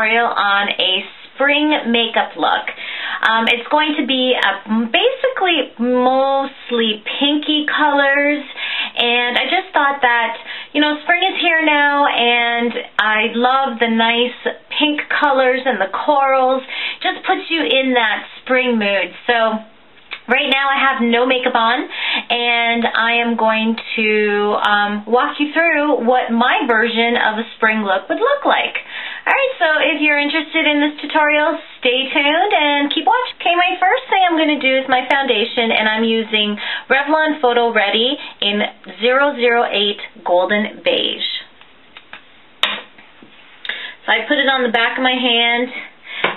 tutorial on a spring makeup look. Um, it's going to be a, basically mostly pinky colors and I just thought that, you know, spring is here now and I love the nice pink colors and the corals. Just puts you in that spring mood. So Right now I have no makeup on and I am going to um, walk you through what my version of a spring look would look like. Alright, so if you're interested in this tutorial, stay tuned and keep watching. Okay, my first thing I'm going to do is my foundation and I'm using Revlon Photo Ready in 008 Golden Beige. So I put it on the back of my hand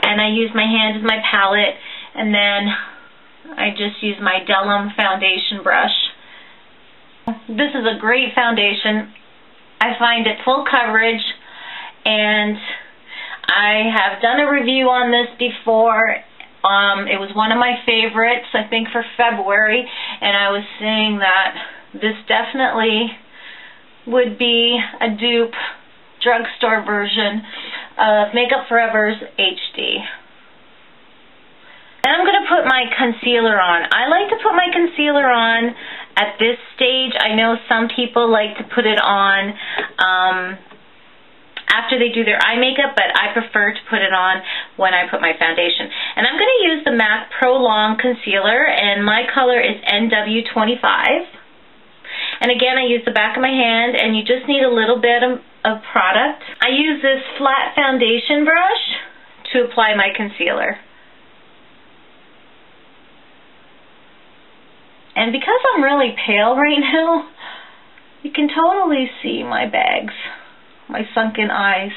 and I use my hand as my palette and then I just use my Delum foundation brush. This is a great foundation. I find it full coverage and I have done a review on this before. Um, it was one of my favorites, I think, for February, and I was saying that this definitely would be a dupe drugstore version of Makeup Forever's HD. And I'm going to put my concealer on. I like to put my concealer on at this stage. I know some people like to put it on um, after they do their eye makeup, but I prefer to put it on when I put my foundation. And I'm going to use the MAC Pro Long Concealer, and my color is NW25. And again, I use the back of my hand, and you just need a little bit of, of product. I use this flat foundation brush to apply my concealer. And because I'm really pale right now, you can totally see my bags, my sunken eyes.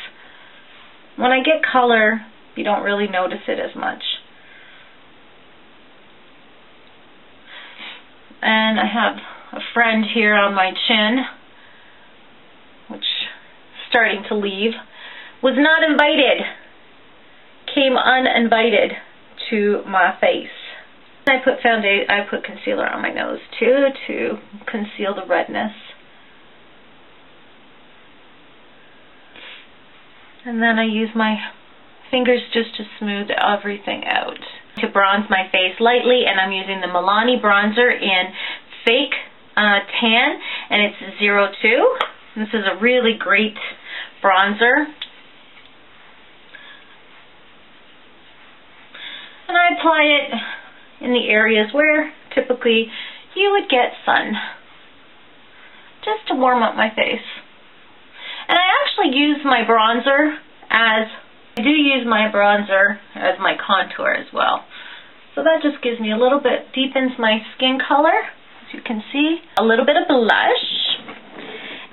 When I get color, you don't really notice it as much. And I have a friend here on my chin, which starting to leave, was not invited, came uninvited to my face. I put foundation, I put concealer on my nose too to conceal the redness. And then I use my fingers just to smooth everything out. To bronze my face lightly, and I'm using the Milani bronzer in Fake uh, Tan, and it's 02. This is a really great bronzer. And I apply it in the areas where typically you would get sun just to warm up my face. And I actually use my bronzer as, I do use my bronzer as my contour as well. So that just gives me a little bit, deepens my skin color, as you can see. A little bit of blush.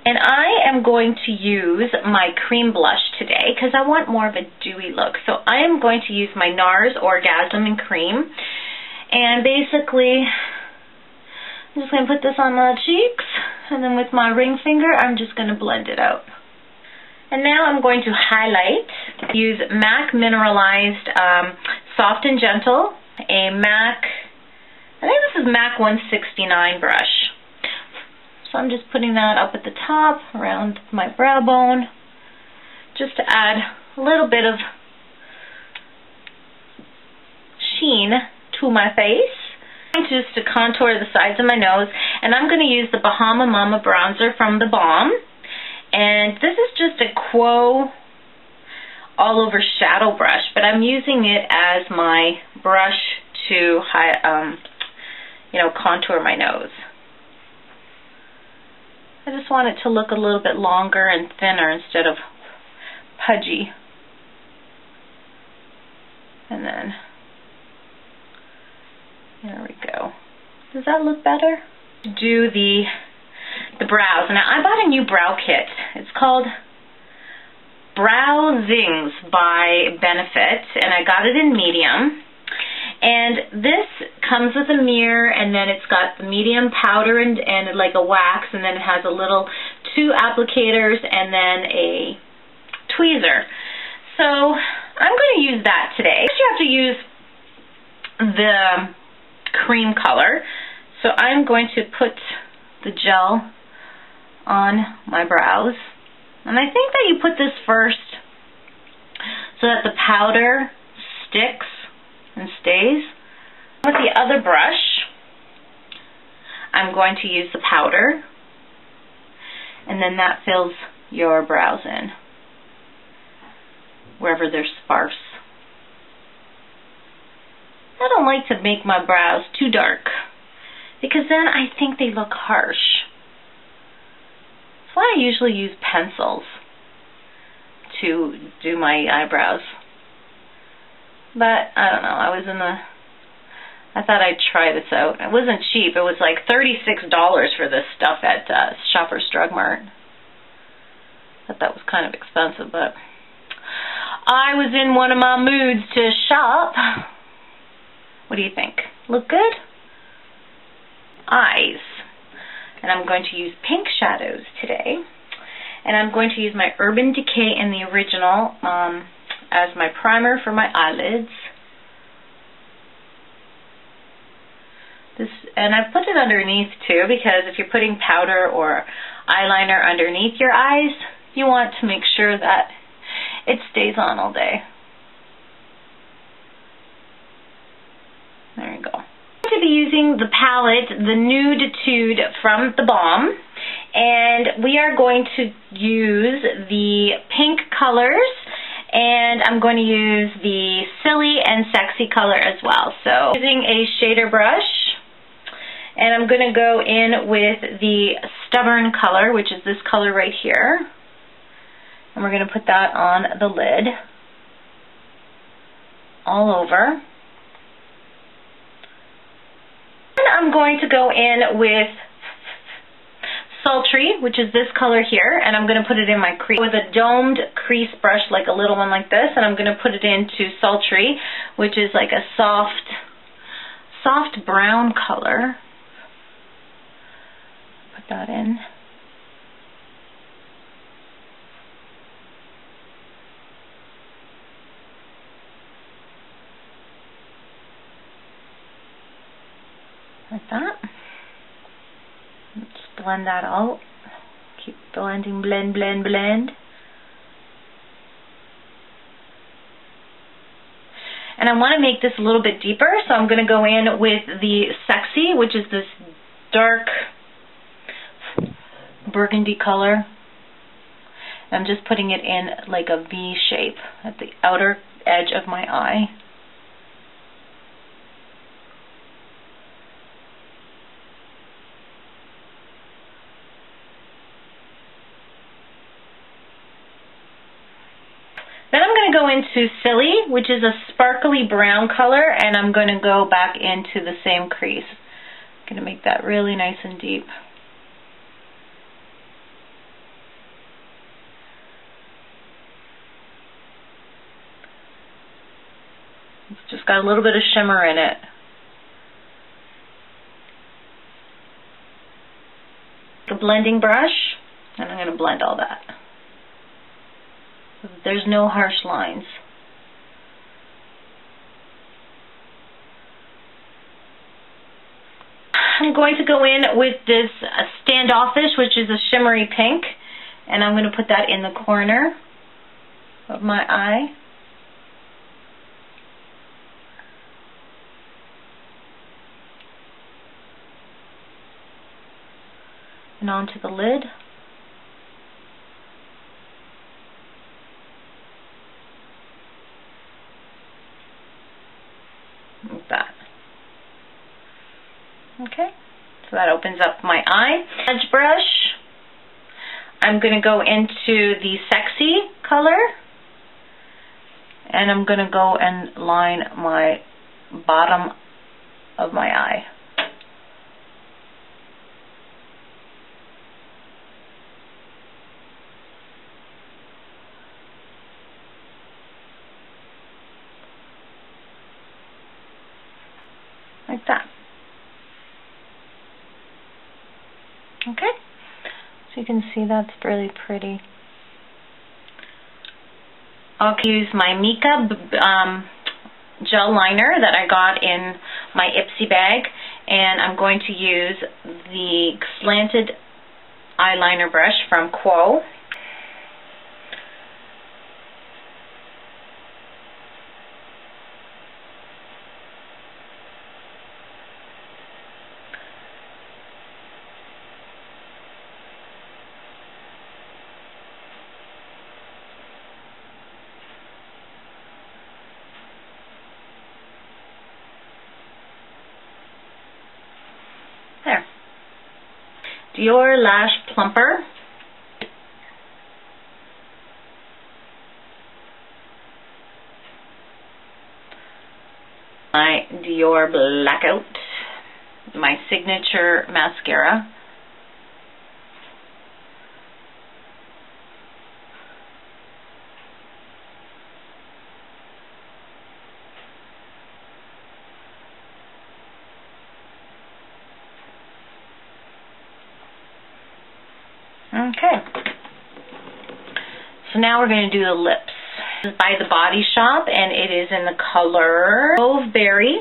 And I am going to use my cream blush today because I want more of a dewy look. So I am going to use my NARS Orgasm in Cream. And basically, I'm just going to put this on my cheeks, and then with my ring finger, I'm just going to blend it out. And now I'm going to highlight. Use MAC Mineralized um, Soft and Gentle, a MAC, I think this is MAC 169 brush. So I'm just putting that up at the top, around my brow bone, just to add a little bit of sheen to my face. Just to contour the sides of my nose. And I'm going to use the Bahama Mama bronzer from The Balm. And this is just a Quo all over shadow brush, but I'm using it as my brush to um, you know, contour my nose. I just want it to look a little bit longer and thinner instead of pudgy. And then there we go. Does that look better? Do the the brows. Now I bought a new brow kit. It's called Brow Zings by Benefit and I got it in medium. And this comes with a mirror and then it's got the medium powder and, and like a wax and then it has a little two applicators and then a tweezer. So I'm going to use that today. First you have to use the cream color. So I'm going to put the gel on my brows. And I think that you put this first so that the powder sticks and stays. With the other brush, I'm going to use the powder and then that fills your brows in wherever they're sparse. I don't like to make my brows too dark because then I think they look harsh. That's why I usually use pencils to do my eyebrows. But I don't know, I was in the I thought I'd try this out. It wasn't cheap. It was like $36 for this stuff at uh, Shoppers Drug Mart. Thought that was kind of expensive, but I was in one of my moods to shop. What do you think? Look good? Eyes. And I'm going to use pink shadows today. And I'm going to use my Urban Decay in the original um, as my primer for my eyelids. This, and I've put it underneath too because if you're putting powder or eyeliner underneath your eyes, you want to make sure that it stays on all day. There you go. I'm going to be using the palette, the Nude Tude from The Balm, and we are going to use the pink colors and I'm going to use the Silly and Sexy color as well. So using a shader brush, and I'm going to go in with the Stubborn color, which is this color right here. And we're going to put that on the lid all over. And I'm going to go in with Sultry, which is this color here, and I'm going to put it in my crease with a domed crease brush, like a little one like this, and I'm going to put it into Sultry, which is like a soft, soft brown color put that in. Like that. Let's blend that out. Keep blending, blend, blend, blend. And I want to make this a little bit deeper, so I'm going to go in with the Sexy, which is this dark burgundy color. I'm just putting it in like a V shape at the outer edge of my eye. Then I'm going to go into To silly, which is a sparkly brown color, and I'm going to go back into the same crease. I'm going to make that really nice and deep. It's just got a little bit of shimmer in it. A blending brush, and I'm going to blend all that. There's no harsh lines. I'm going to go in with this standoffish, which is a shimmery pink, and I'm going to put that in the corner of my eye. and onto the lid. Like that. Okay, so that opens up my eye. Edge brush, I'm going to go into the Sexy color, and I'm going to go and line my bottom of my eye. like that. Okay, so you can see that's really pretty. I'll use my MICA um, gel liner that I got in my Ipsy bag and I'm going to use the slanted eyeliner brush from Quo Dior Lash Plumper. My Dior Blackout, my signature mascara. Okay. So now we're going to do the lips. This is by The Body Shop, and it is in the color Mauve Berry.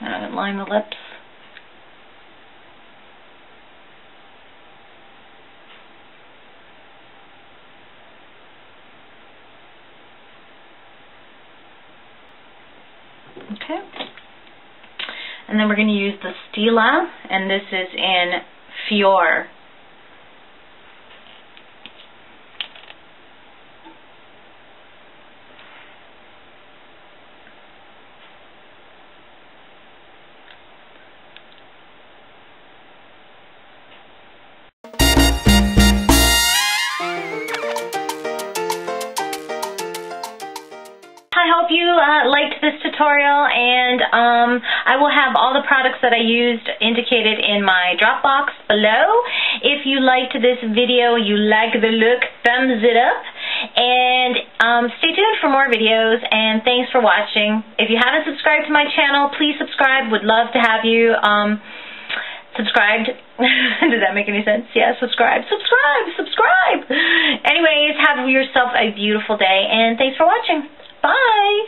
And line the lips. Okay. And then we're going to use the Stila, and this is in Fiore. I hope you uh, liked this tutorial and um, I will have all the products that I used indicated in my Dropbox below. If you liked this video, you like the look, thumbs it up. And um, stay tuned for more videos and thanks for watching. If you haven't subscribed to my channel, please subscribe. Would love to have you um, subscribed. Does that make any sense? Yeah, subscribe. Subscribe! Subscribe! Anyways, have yourself a beautiful day and thanks for watching. Bye.